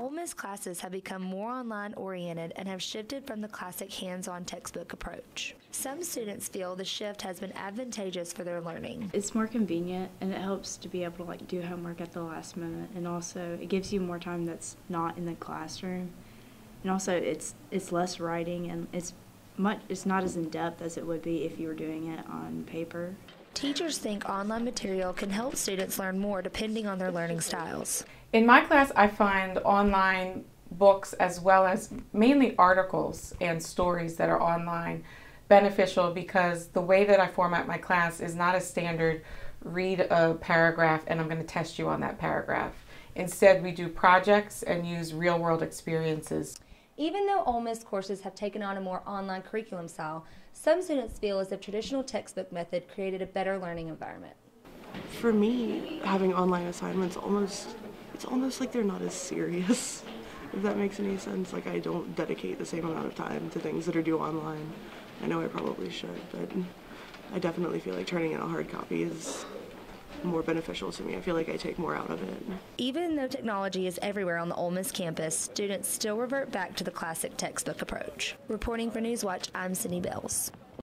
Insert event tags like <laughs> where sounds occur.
Ole Miss classes have become more online oriented and have shifted from the classic hands on textbook approach. Some students feel the shift has been advantageous for their learning. It's more convenient and it helps to be able to like do homework at the last minute and also it gives you more time that's not in the classroom. And also it's it's less writing and it's much it's not as in depth as it would be if you were doing it on paper. Teachers think online material can help students learn more depending on their learning styles. In my class, I find online books as well as mainly articles and stories that are online beneficial because the way that I format my class is not a standard read a paragraph and I'm going to test you on that paragraph. Instead, we do projects and use real world experiences. Even though Ole Miss courses have taken on a more online curriculum style, some students feel as if traditional textbook method created a better learning environment. For me, having online assignments almost it's almost like they're not as serious. <laughs> If that makes any sense. Like I don't dedicate the same amount of time to things that are due online. I know I probably should, but I definitely feel like turning in a hard copy is more beneficial to me. I feel like I take more out of it. Even though technology is everywhere on the Ole Miss campus, students still revert back to the classic textbook approach. Reporting for Newswatch, I'm Cindy Bayles.